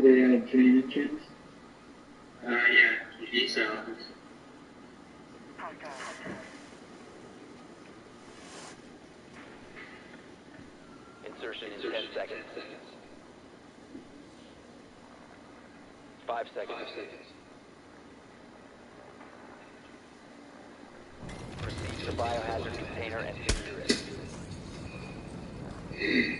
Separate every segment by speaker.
Speaker 1: Do they have training kits?
Speaker 2: Uh, yeah, you need so.
Speaker 3: Insertion in 10 seconds. 5 seconds. Proceed to the biohazard container and secure it.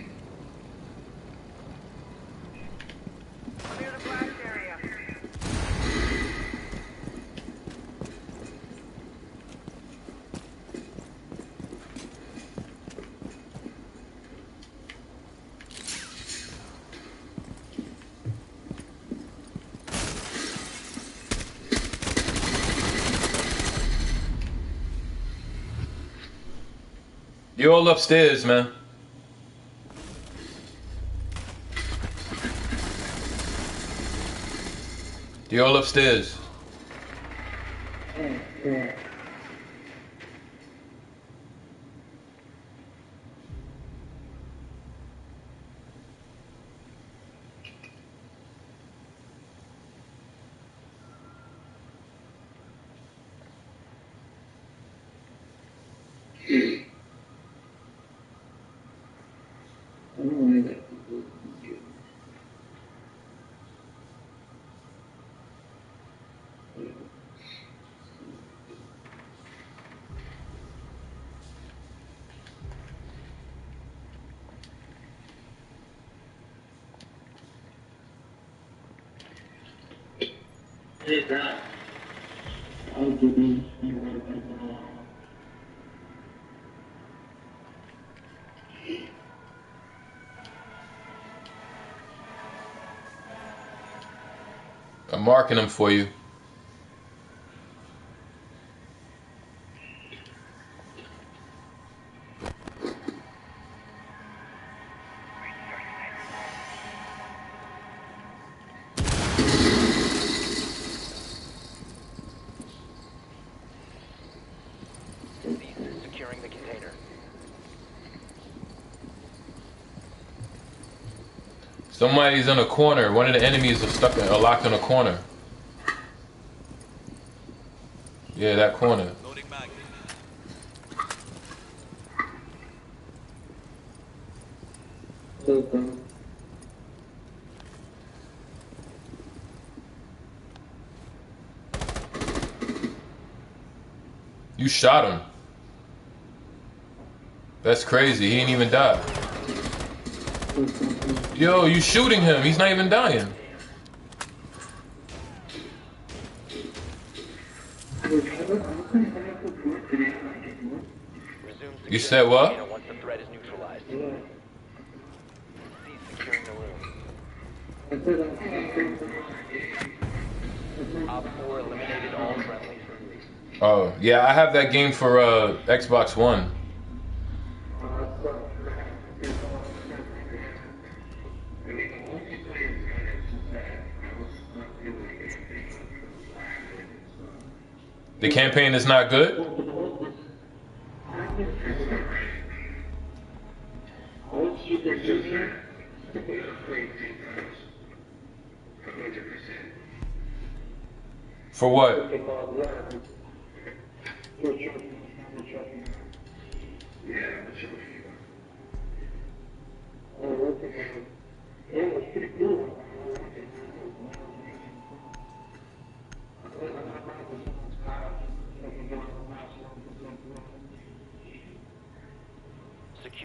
Speaker 4: You all upstairs, man. You all upstairs. I'm marking them for you.
Speaker 3: Cease securing the container.
Speaker 4: Somebody's in a corner. One of the enemies is stuck, are locked in a corner. Yeah, that corner. You shot him. That's crazy. He ain't even die. Yo, you shooting him. He's not even dying. You said what?
Speaker 3: container once the threat is neutralized. Cease securing the room. Op 4 eliminated all friendlies.
Speaker 4: Oh, yeah, I have that game for uh, Xbox One. The campaign is not good? For what?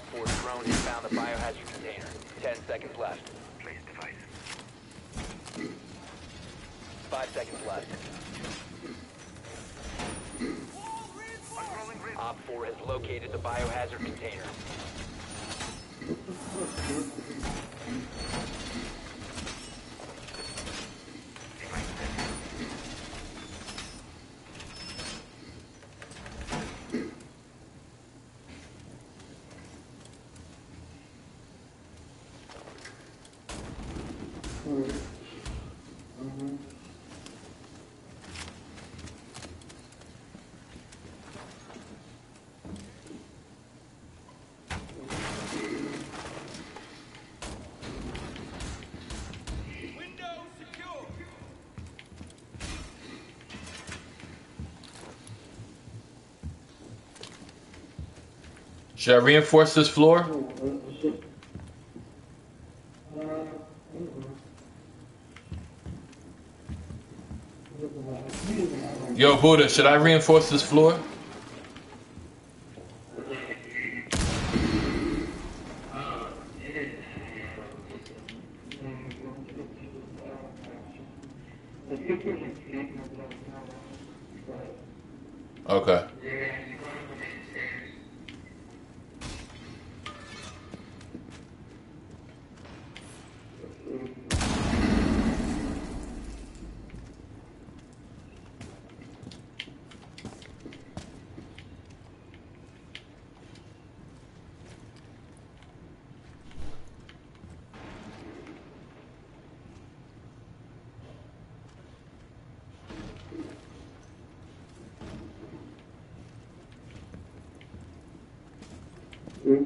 Speaker 3: Op 4 drone has found the biohazard container. 10 seconds left.
Speaker 5: Place device.
Speaker 3: 5 seconds left. Op 4 has located the biohazard container.
Speaker 4: Should I reinforce this floor? Yo, Buddha, should I reinforce this floor? Okay.
Speaker 6: My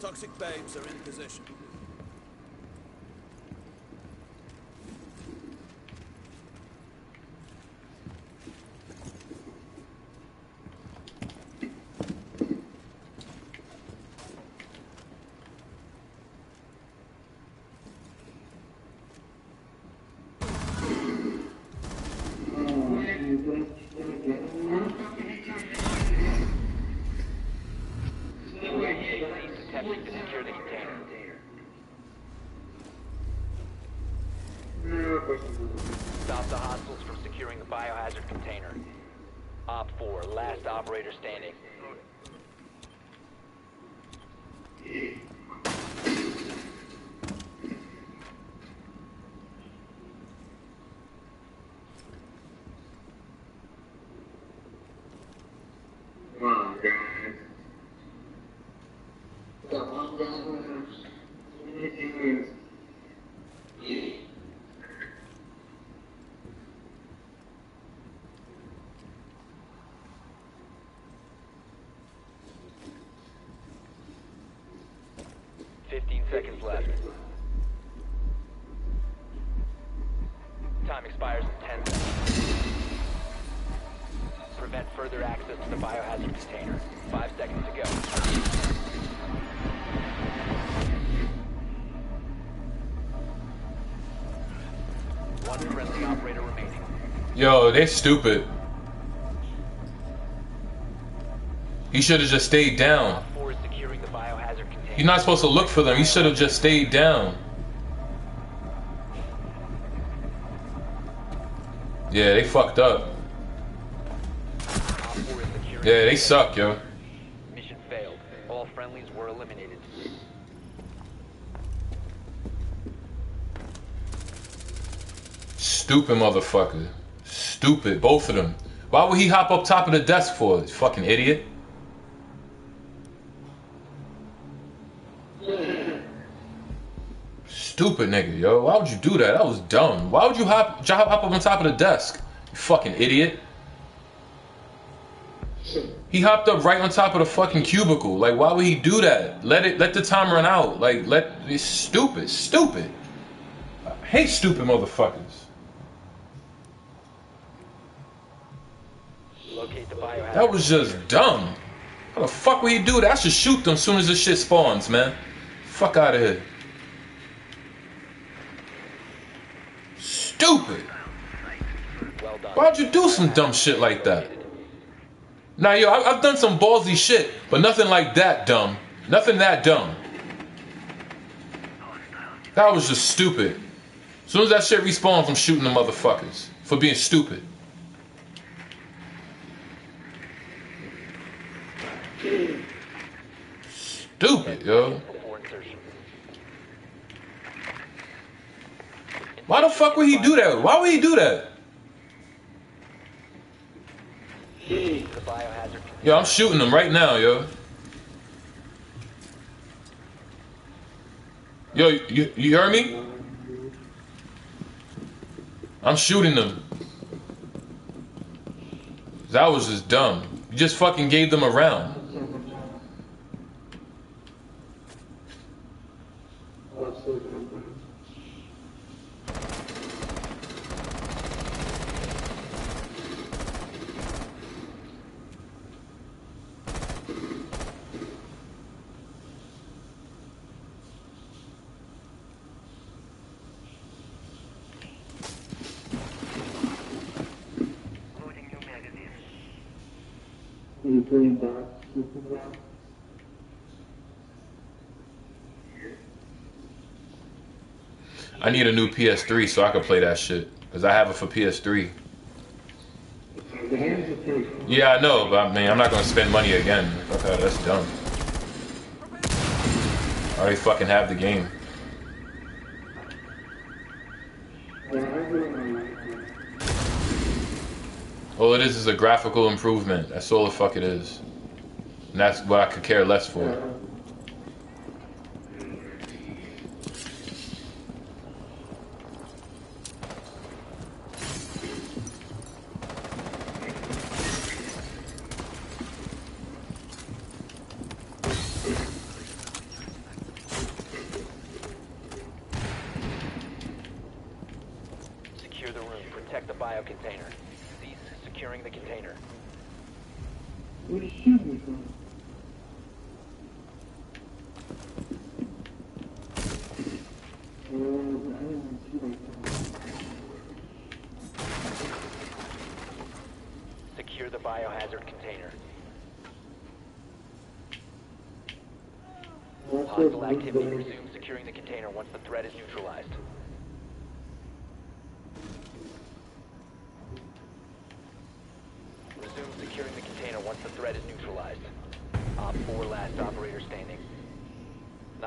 Speaker 6: toxic babes are in position.
Speaker 3: Cease attempting to secure the container. Stop the hostiles from securing the biohazard container. Op 4, last operator standing.
Speaker 2: Come on, guys.
Speaker 3: 10 seconds. Prevent further access to the biohazard container. Five seconds to go.
Speaker 4: Yo, they stupid. He should have just stayed down. You're not supposed to look for them. You should have just stayed down. Yeah, they fucked up.
Speaker 3: Op 4 is securing
Speaker 4: Yeah, they suck, yo.
Speaker 3: Mission failed. All friendlies were eliminated.
Speaker 4: Stupid motherfucker. Stupid, both of them. Why would he hop up top of the desk for? It? Fucking idiot. Stupid nigga, yo. Why would you do that? That was dumb. Why would you hop, hop hop up on top of the desk? You fucking idiot. He hopped up right on top of the fucking cubicle. Like, why would he do that? Let it, let the time run out. Like, let it's stupid, stupid. I hate stupid motherfuckers.
Speaker 3: Locate the biohazard.
Speaker 4: That was just dumb. How the fuck would he do that? I should shoot them as soon as this shit spawns, man. Fuck out of here. Stupid. Why'd you do some dumb shit like that? Now, yo, I've done some ballsy shit, but nothing like that dumb. Nothing that dumb. That was just stupid. As soon as that shit respawns, I'm shooting the motherfuckers for being stupid. Stupid, yo.
Speaker 3: Before insertion.
Speaker 4: Why the fuck would he do that? Why would he do that? Yo, I'm shooting them right now, yo. Yo, you, you me? I'm shooting them. That was just dumb. You just fucking gave them a round.
Speaker 5: Loading new magazine.
Speaker 1: You bring back Superman?
Speaker 4: I need a new PS3 so I can play that shit. Because I have it for PS3.
Speaker 1: The hands are free.
Speaker 4: Yeah, I know, but I mean, I'm not gonna spend money again. That, that's dumb. I already fucking have the game.
Speaker 1: Well, I really like it.
Speaker 4: All it is is a graphical improvement. That's all the fuck it is. And that's what I could care less for.
Speaker 3: Secure the room. Protect the bio container. Securing the container.
Speaker 1: Where you shoot me from? I didn't see that.
Speaker 3: Secure the biohazard container. Hostile activity. Resume securing the container once the threat is neutralized.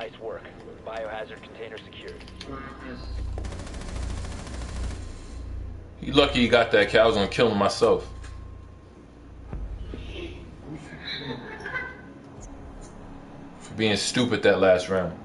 Speaker 3: Nice work. Biohazard container secured.
Speaker 4: You lucky you got that, Cal. I was gonna kill him myself. For being stupid that last round.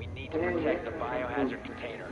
Speaker 3: We need to protect the biohazard container.